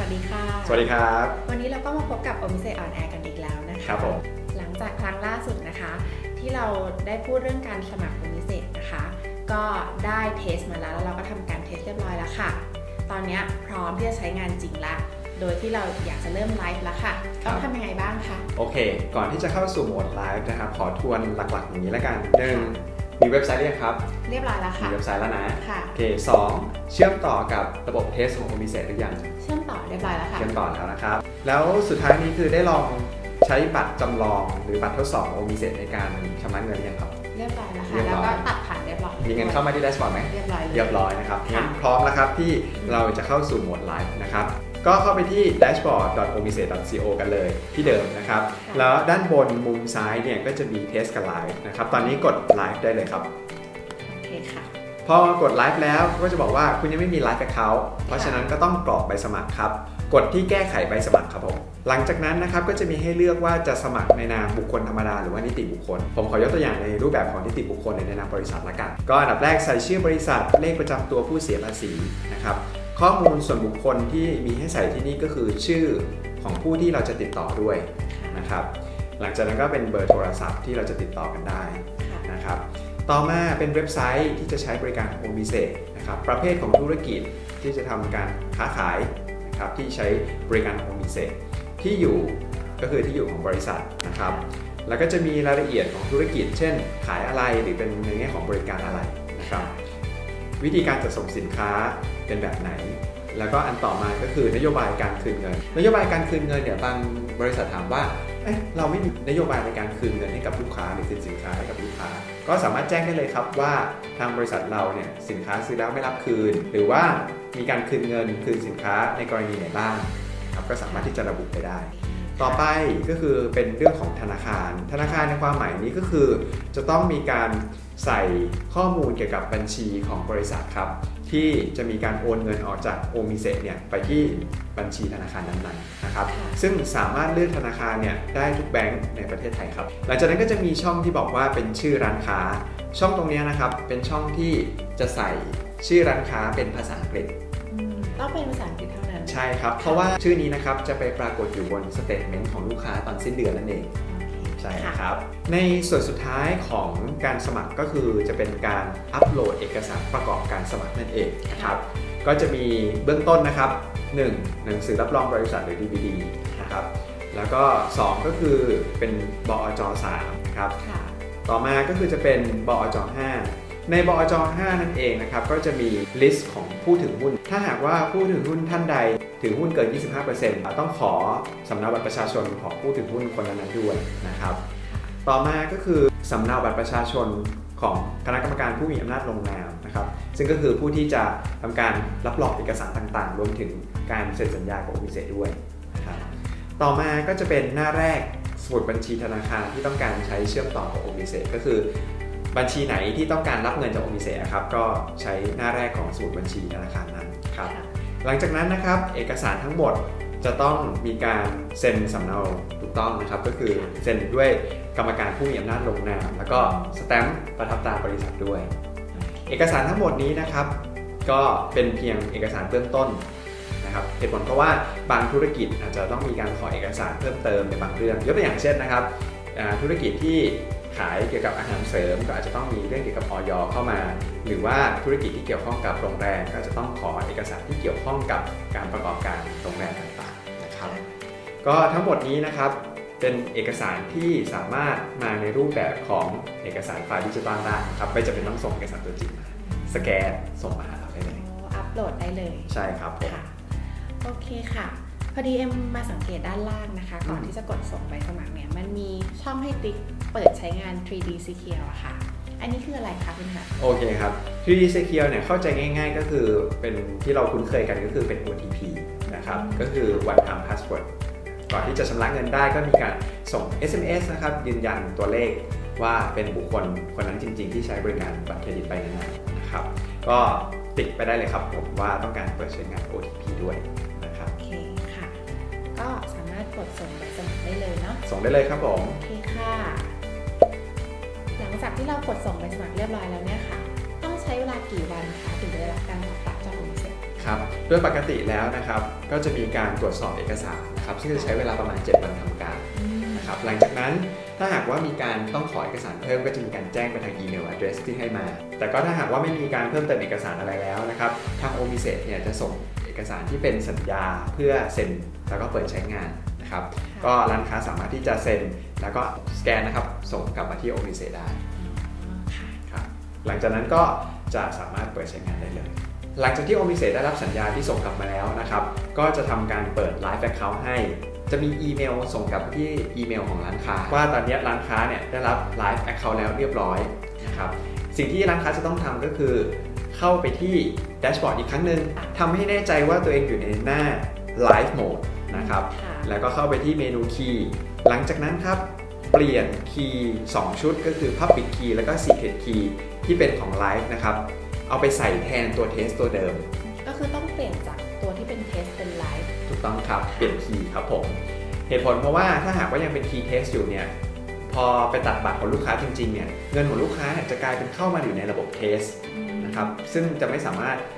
สวัสดีค่ะ สวัสดีครับ วันนี้เราก็มาพบกับ Omise On Air กันอีกแล้วนะคะครับผมหลังจากครั้งล่าสุดนะคะ ที่เราได้พูดเรื่องการสมัคร Omise นะคะ ก็ได้ test มาแล้วแล้วเราก็ทำการ test เรียบร้อยแล้วค่ะ ตอนนี้พร้อมที่จะใช้งานจริงละโดยที่เราอยากจะเริ่มไลฟ์แล้วค่ะต้องทำยังไงบ้างคะ โอเค ก่อนที่จะเข้าสู่โหมดไลฟ์นะครับ ขอทวนหลักๆอย่างนี้แล้วกันหนึ่ง มีเว็บไซต์หรือยังครับ เรียบร้อยแล้วมีค่ะเว็บไซต์แล้วนะค่ะโอเคสองเชื่อมต่อกับระบบ test ของ Omise หรือยัง เชื่อมต่อเรียบร้อยแล้วค่ะ เชื่อมต่อแล้วนะครับ แล้วสุดท้ายนี้คือได้ลองใช้บัตรจำลองหรือบัตรทดสอบ Omise ในการชำระเงินหรือยังครับ เรียบร้อยแล้วเรีค่ะยบร้แล้วอยก็ตัดผ่านเรียบร้อยมีเงินเข้ามาที่ dashboard ไหมเรียบร้อยลเรียบร้อยนะครับค่ะงั้นพร้อมแล้วครับที่เราจะเข้าสู่โหมดไลฟ์นะครับ ก็เข้าไปที่ dashboard.omise.co กันเลยที่เดิมนะครับ แล้วด้านบนมุมซ้ายเนี่ยก็จะมี test กับไลฟ์นะครับ ตอนนี้กดไลฟ์ได้เลยครับ โอเคค่ะ พอกดไลฟ์แล้วก็จะบอกว่าคุณยังไม่มีไลฟ์กับเขาเพราะฉะนั้นก็ต้องกรอกใบสมัครครับ กดที่แก้ไขใบสมัครครับผม หลังจากนั้นนะครับก็จะมีให้เลือกว่าจะสมัครในนามบุคคลธรรมดาหรือว่านิติบุคคล ผมขอยกตัวอย่างในรูปแบบของนิติบุคคลในนามบริษัทละกัน ก็อันดับแรกใส่ชื่อบริษัท เลขประจำตัวผู้เสียภาษีนะครับ ข้อมูลส่วนบุคคลที่มีให้ใส่ที่นี่ก็คือชื่อของผู้ที่เราจะติดต่อด้วยนะครับ หลังจากนั้นก็เป็นเบอร์โทรศัพท์ที่เราจะติดต่อกันได้ค่ะนะครับ ต่อมาเป็นเว็บไซต์ที่จะใช้บริการโอมิเซนะครับ ประเภทของธุรกิจที่จะทำการค้าขายนะครับที่ใช้บริการโอมิเซที่อยู่ก็คือที่อยู่ของบริษัทนะครับ แล้วก็จะมีรายละเอียดของธุรกิจ เช่น ขายอะไรหรือเป็นในแง่ของบริการอะไรนะครับ วิธีการจัดส่งสินค้าเป็นแบบไหน แล้วก็อันต่อมาก็คือนโยบายการคืนเงิน นโยบายการคืนเงินเนี่ยบางบริษัทถามว่าเอ๊ะเราไม่มีนโยบายในการคืนเงินให้กับลูกค้าหรือคืนสินค้าให้กับลูกค้า ก็สามารถแจ้งได้เลยครับว่าทางบริษัทเราเนี่ยสินค้าซื้อแล้วไม่รับคืน หรือว่ามีการคืนเงินคืนสินค้าในกรณีไหนบ้างครับก็สามารถที่จะระบุไปได้ ต่อไปก็คือเป็นเรื่องของธนาคาร ธนาคารในความหมายนี้ก็คือ จะต้องมีการใส่ข้อมูลเกี่ยวกับบัญชีของบริษัทครับ ที่จะมีการโอนเงินออกจากโอมิเซเนี่ยไปที่บัญชีธนาคารนั้นๆนะครับค่ะซึ่งสามารถเลือกธนาคารเนี่ยได้ทุกแบงก์ในประเทศไทยครับ หลังจากนั้นก็จะมีช่องที่บอกว่าเป็นชื่อร้านค้า ช่องตรงเนี้ยนะครับเป็นช่องที่จะใส่ชื่อร้านค้าเป็นภาษาอังกฤษอืม ต้องเป็นภาษาอังกฤษเท่านั้น ใช่ครับ เพราะว่าชื่อนี้นะครับจะไปปรากฏอยู่บน statement ของลูกค้าตอนสิ้นเดือนนั่นเองใช่ครับ ในส่วนสุดท้ายของการสมัครก็คือจะเป็นการอัปโหลดเอกสารประกอบการสมัครนั่นเองนะครับ ก็จะมีเบื้องต้นนะครับ 1. หนังสือรับรองบริษัทหรือ DVD นะครับ แล้วก็ 2 ก็คือเป็นบอจ3ครับค่ะต่อมาก็คือจะเป็นบอจ5 ในบอจ5นั่นเองนะครับก็จะมีลิสต์ของผู้ถือหุ้น ถ้าหากว่าผู้ถือหุ้นท่านใดถือหุ้นเกิน 25%ต้องขอสำเนาบัตรประชาชนของผู้ถือหุ้นคนนั้นด้วยนะครับ ต่อมาก็คือสำเนาบัตรประชาชนของคณะกรรมการผู้มีอำนาจลงนามนะครับ ซึ่งก็คือผู้ที่จะทำการรับรองเอกสารต่างๆ รวมถึงการเซ็นสัญญากับโอมิเซด้วยนะครับต่อมาก็จะเป็นหน้าแรกสมุดบัญชีธนาคารที่ต้องการใช้เชื่อมต่อกับโอมิเซก็คือ บัญชีไหนที่ต้องการรับเงินจากโอมิเซครับก็ใช้หน้าแรกของสมุดบัญชีธนาคารนั้นครับหลังจากนั้นนะครับเอกสารทั้งหมดจะต้องมีการเซ็นสำเนาถูกต้องนะครับ ก็คือเซ็นด้วยกรรมการผู้มีอำนาจลงนาม แล้วก็สแตมป์ประทับตราบริษัทด้วย เอกสารทั้งหมดนี้นะครับ ก็เป็นเพียงเอกสารเบื้องต้นนะครับเหตุผลเพราะว่าบางธุรกิจอาจจะต้องมีการขอเอกสารเพิ่มเติมในบางเรื่องยกตัวอย่างเช่นนะครับอ่าธุรกิจที่ ขายเกี่ยวกับอาหารเสริมก็อาจจะต้องมีเรื่องเกี่ยวกับออยเข้ามา หรือว่าธุรกิจที่เกี่ยวข้องกับโรงแรมก็จะต้องขอเอกสารที่เกี่ยวข้องกับการประกอบการโรงแรมต่างๆนะครับก็ทั้งหมดนี้นะครับเป็นเอกสารที่สามารถมาในรูปแบบของเอกสารไฟล์ดิจิตอลได้นะครับไม่จำเป็นต้องส่งเอกสารตัวจริงมาสแกนส่งมาหาเราได้เลยอัปโหลดได้เลย ใช่ครับผมค่ะโอเคค่ะพ อดีเอ็มมาสังเกตด้านล่างนะคะ ก่อนอืมที่จะกดส่งใบสมัครเนี่ยมันมีช่องให้ติ๊กเปิดใช้งาน 3D Secure อะค่ะ อันนี้คืออะไรคะคุณคะโอเคครับ 3D Secure เนี่ยเข้าใจง่ายๆ ก็คือเป็นที่เราคุ้นเคยกันก็คือเป็น OTP นะครับ ก็คือ one time password ก่อนที่จะชำระเงินได้ก็มีการส่ง SMS นะครับ ยืนยันตัวเลขว่าเป็นบุคคลคนนั้นจริง ๆ ที่ใช้บริการบัตรเครดิตไปนั้นๆนะครับ ก็ติดไปได้เลยครับผมว่าต้องการเปิดใช้งาน OTP ด้วย กดส่งใบสมัครได้เลยเนาะส่งได้เลยครับผมโอเคค่ะ หลังจากที่เรากดส่งใบสมัครเรียบร้อยแล้วเนี่ยค่ะ ต้องใช้เวลากี่วันคะถึงจะได้รับการตอบรับจากบริษัทครับโดยปกติแล้วนะครับก็จะมีการตรวจสอบเอกสารนะครับซึ่งจะใช้เวลาประมาณ 7 วันทำการอืมนะครับหลังจากนั้นถ้าหากว่ามีการต้องขอเอกสารเพิ่มก็จะมีการแจ้งไปทางอีเมล address ที่ให้มา แต่ก็ถ้าหากว่าไม่มีการเพิ่มเติมเอกสารอะไรแล้วนะครับ ทางโอมิเซเนี่ยจะส่งเอกสารที่เป็นสัญญาเพื่อเซ็นแล้วก็เปิดใช้งาน นะครับ ก็ร้านค้าสามารถที่จะเซ็น แล้วก็สแกนนะครับ ส่งกลับมาที่โอมิเซได้ค่ะครับหลังจากนั้นก็จะสามารถเปิดใช้งานได้เลย หลังจากที่โอมิเซได้รับสัญญาที่ส่งกลับมาแล้วนะครับ ก็จะทำการเปิด Live Account ให้ จะมีอีเมลส่งกลับไปที่อีเมลของร้านค้า ว่าตอนนี้ร้านค้าเนี่ยได้รับ Live Account แล้วเรียบร้อยนะครับสิ่งที่ร้านค้าจะต้องทำก็คือเข้าไปที่แดชบอร์ดอีกครั้งหนึ่งทำให้แน่ใจว่าตัวเองอยู่ในหน้า Live Mode นะครับค่ะ แล้วก็เข้าไปที่เมนู key หลังจากนั้นครับเปลี่ยน key 2ชุดก็คือ Public Key แล้วก็ Secret Key ที่เป็นของ Live นะครับ เอาไปใส่แทนตัว test ตัวเดิม ก็คือต้องเปลี่ยนจากตัวที่เป็น test เป็นไลฟ์ถูกต้องครับ เปลี่ยน key ครับผม เหตุผลเพราะว่าถ้าหากว่ายังเป็น key test อยู่เนี่ย พอไปตัดบัตรของลูกค้าจริงๆเนี่ย เงินของลูกค้าเนี่ยจะกลายเป็นเข้ามาอยู่ในระบบ test นะครับ ซึ่งจะไม่สามารถอ่า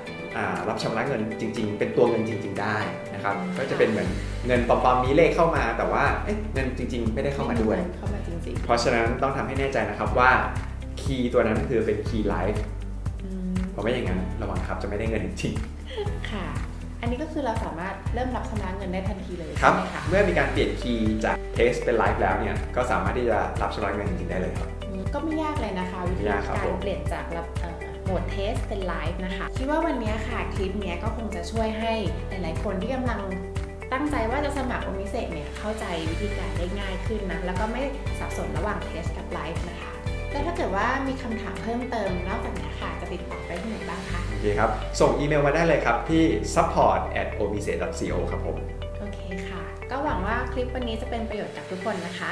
รับชำระเงินจริง ๆ เป็นตัวเงินจริง ๆ ได้นะครับก็จะเป็นเหมือนเงินปลอมๆมีเลขเข้ามา แต่ว่าเอ๊ะเงินจริง ๆ ไม่ได้เข้ามาด้วยเข้ามาจริงเพราะฉะนั้นต้องทำให้แน่ใจนะครับว่า key ตัวนั้นคือเป็น key live ๆอืมเพราะไม่อย่างนั้นระวังครับจะไม่ได้เงินจริงค่ะ อันนี้ก็คือเราสามารถเริ่มรับชำระเงินได้ทันทีเลยๆครับใช่ไหมคะเมื่อมีการเปลี่ยน key จาก test เป็นไลฟ์แล้วเนี่ยก็สามารถที่จะรับชำระเงินจริงๆได้เลยครับอืมก็ไม่ยากเลยนะคะวิธีไม่ยากครับการผมเปลี่ยนจากรับเอ่อโหมด test เป็นไลฟ์นะคะ คิดว่าวันนี้ค่ะคลิปเนี้ยก็คงจะช่วยให้หลาย ๆ คนที่กำลังตั้งใจว่าจะสมัคร Omise เนี่ยเข้าใจวิธีการได้ง่ายขึ้นนะแล้วก็ไม่สับสนระหว่าง test กับไลฟ์นะคะแล้วถ้าเกิดว่ามีคำถามเพิ่มเติมนอกจากนี้ค่ะจะติดต่อไปที่ไหนบ้างคะโอเคครับ ส่งอีเมลมาได้เลยครับที่ support at o b c co ครับผม โอเคค่ะ ก็หวังว่าคลิปวันนี้จะเป็นประโยชน์กับทุกคนนะคะ